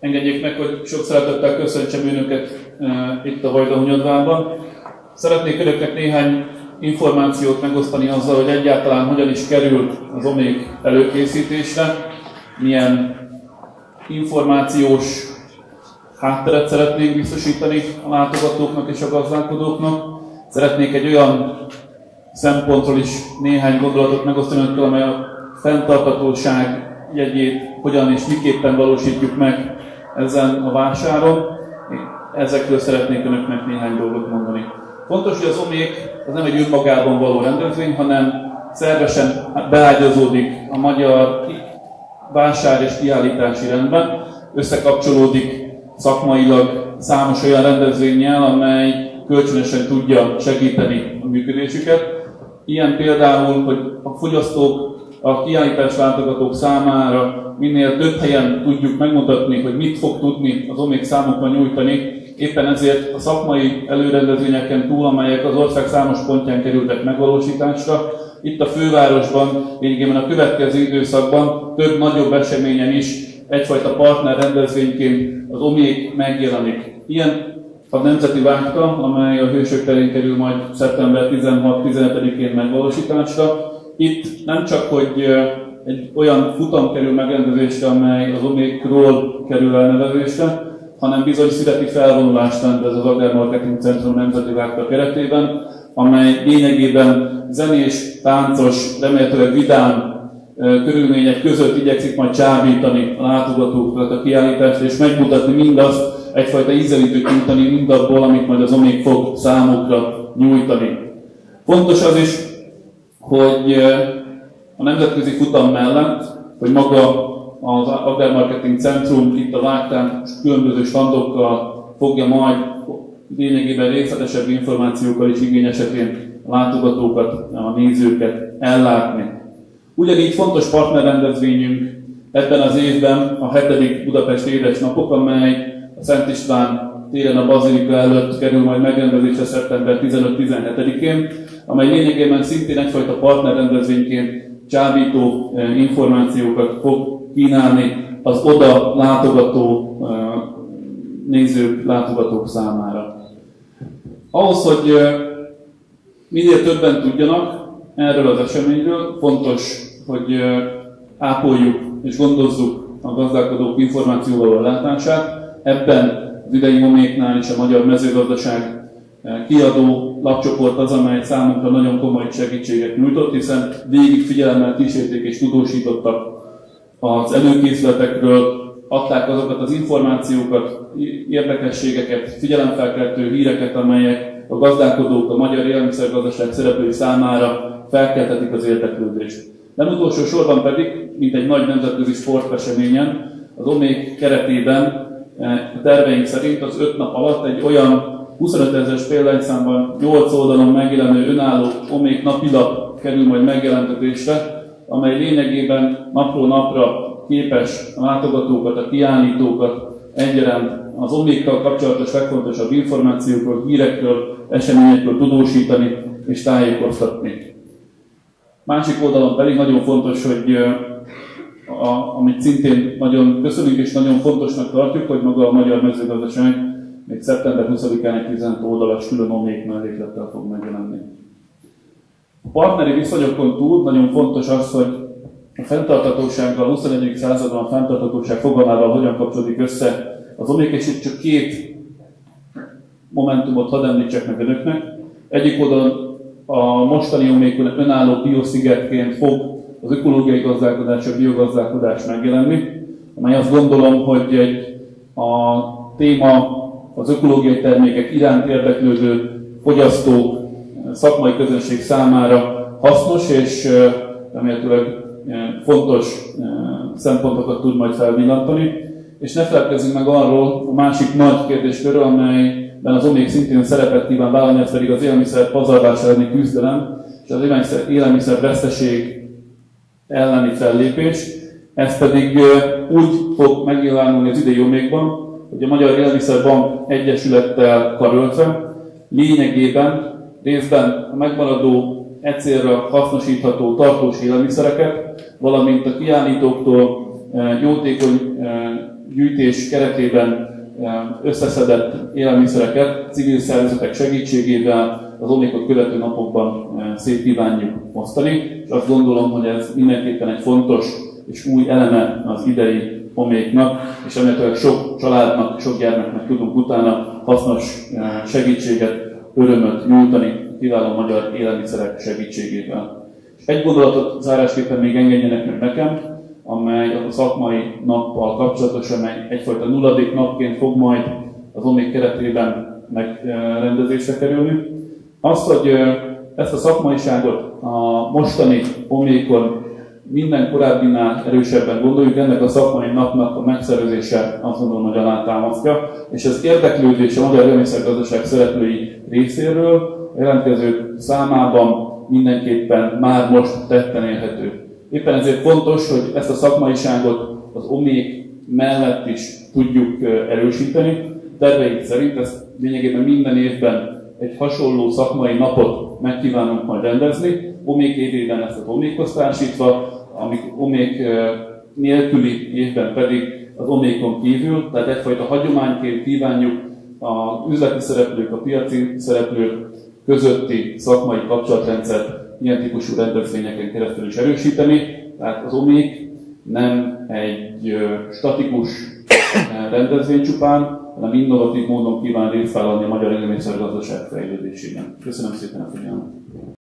Engedjék meg, hogy sok szeretettel köszöntsem önöket e, itt a Vajda Hunyadvárban. Szeretnék önöknek néhány információt megosztani azzal, hogy egyáltalán hogyan is került az omék előkészítésre, milyen információs hátteret szeretnék biztosítani a látogatóknak és a gazdálkodóknak. Szeretnék egy olyan szempontról is néhány gondolatot megosztani önökkel, amely a fenntartatóság jegyét hogyan és miképpen valósítjuk meg ezen a vásáron. Ezekről szeretnék önöknek néhány dolgot mondani. Fontos, hogy az omék az nem egy önmagában való rendezvény, hanem szervesen beágyazódik a magyar vásár és kiállítási rendben, összekapcsolódik szakmailag számos olyan rendezvényel, amely kölcsönösen tudja segíteni a működésüket. Ilyen például, hogy a fogyasztók, a kiállítás látogatók számára minél több helyen tudjuk megmutatni, hogy mit fog tudni az Omék számokra nyújtani, Éppen ezért a szakmai előrendezvényeken túl, amelyek az ország számos pontján kerültek megvalósításra, itt a fővárosban, lényegében a következő időszakban több nagyobb eseményen is egyfajta partner rendezvényként az OMI megjelenik. Ilyen a Nemzeti Vágta, amely a Hősök terén kerül majd szeptember 16-17-én megvalósításra. Itt nem csak, hogy egy olyan futam kerül megrendezésre, amely az omékról kerül elnevezésre, hanem bizony születi felvonulást rendez az Agrár Marketing Centrum Nemzeti Vágta keretében, amely lényegében zenés, táncos, remélhetőleg vidám körülmények között igyekszik majd csábítani a látogatókat a kiállítást, és megmutatni mindazt, egyfajta ízelítőt nyújtani mindabból, amit majd az Omik fog számukra nyújtani. Fontos az is, hogy a nemzetközi futam mellett, hogy maga az Agrármarketing Centrum itt a Vágtán különböző standokkal fogja majd lényegében részletesebb információkkal és igény esetén a látogatókat, a nézőket ellátni. Ugyanígy fontos partnerrendezvényünk ebben az évben a 7. Budapest édes napok, amely a Szent István téren a Bazilika előtt kerül majd megrendezésre szeptember 15-17-én, amely lényegében szintén egyfajta partnerrendezvényként csábító eh, információkat fog kínálni az oda látogató nézők, látogatók számára. Ahhoz, hogy minél többen tudjanak erről az eseményről, fontos, hogy ápoljuk és gondozzuk a gazdálkodók információval ellátását. Ebben az idei moméknál is a Magyar Mezőgazdaság kiadó lapcsoport az, amely számunkra nagyon komoly segítséget nyújtott, hiszen végig figyelemmel kísérték és tudósítottak az előkészületekről, adták azokat az információkat, érdekességeket, figyelemfelkeltő híreket, amelyek a gazdálkodók, a magyar élelmiszergazdaság szereplői számára felkeltetik az érdeklődést. Nem utolsó sorban pedig, mint egy nagy nemzetközi sporteseményen, az OMÉK keretében eh, a terveink szerint az öt nap alatt egy olyan 25 ezeres példányszámban 8 oldalon megjelenő önálló OMÉK napilap kerül majd megjelentetésre, amely lényegében napról napra képes a látogatókat, a kiállítókat egyaránt az omlékkal kapcsolatos legfontosabb információkról, hírekről, eseményekről tudósítani és tájékoztatni. Másik oldalon pedig nagyon fontos, hogy a, amit szintén nagyon köszönünk és nagyon fontosnak tartjuk, hogy maga a magyar mezőgazdaság még szeptember 20-án egy 15 oldalas külön omék melléklettel fog megjelenni. A partneri viszonyokon túl nagyon fontos az, hogy a fenntartatósággal, a 21. században a fenntartatóság fogalmával hogyan kapcsolódik össze az omik, és itt csak két momentumot hadd említsek meg önöknek. Egyik oldalon a mostani omékon önálló bioszigetként fog az ökológiai gazdálkodás, a biogazdálkodás megjelenni, amely azt gondolom, hogy egy a téma az ökológiai termékek iránt érdeklődő fogyasztók szakmai közönség számára hasznos és remélhetőleg fontos szempontokat tud majd felvillantani. És ne feledkezzünk meg arról a másik nagy kérdéskörről, amelyben az OMÉK szintén szerepet kíván vállalni, ez pedig az élelmiszer pazarlás elleni küzdelem, és az élelmiszer veszteség elleni fellépés. Ez pedig úgy fog megnyilvánulni az idei omékban, hogy a Magyar Élelmiszerbank Egyesülettel karöltve lényegében részben a megmaradó egyszerre hasznosítható tartós élelmiszereket, valamint a kiállítóktól jótékony gyűjtés keretében összeszedett élelmiszereket civil szervezetek segítségével az omikot követő napokban szét kívánjuk osztani, és azt gondolom, hogy ez mindenképpen egy fontos és új eleme az idei homéknak, és remélhetőleg sok családnak, sok gyermeknek tudunk utána hasznos segítséget, örömöt nyújtani kiváló magyar élelmiszerek segítségével. És egy gondolatot zárásképpen még engedjenek meg nekem, amely a szakmai nappal kapcsolatos, amely egyfajta nulladik napként fog majd az omik keretében megrendezésre kerülni. Azt, hogy ezt a szakmaiságot a mostani omékon minden korábbinál erősebben gondoljuk, ennek a szakmai napnak a megszervezése azt gondolom, hogy alátámasztja, és ez érdeklődés a magyar remészekgazdaság szereplői részéről a jelentkezők számában mindenképpen már most tetten érhető. Éppen ezért fontos, hogy ezt a szakmaiságot az omék mellett is tudjuk erősíteni. Terveink szerint ezt lényegében minden évben egy hasonló szakmai napot megkívánunk majd rendezni, omék évében ezt az omékhoz társítva, amik omék nélküli évben pedig az omékon kívül, tehát egyfajta hagyományként kívánjuk az üzleti szereplők, a piaci szereplők közötti szakmai kapcsolatrendszert ilyen típusú rendezvényeken keresztül is erősíteni. Tehát az omék nem egy statikus rendezvény csupán, hanem innovatív módon kíván részt vállalni a magyar élelmiszergazdaság fejlődésében. Köszönöm szépen a figyelmet!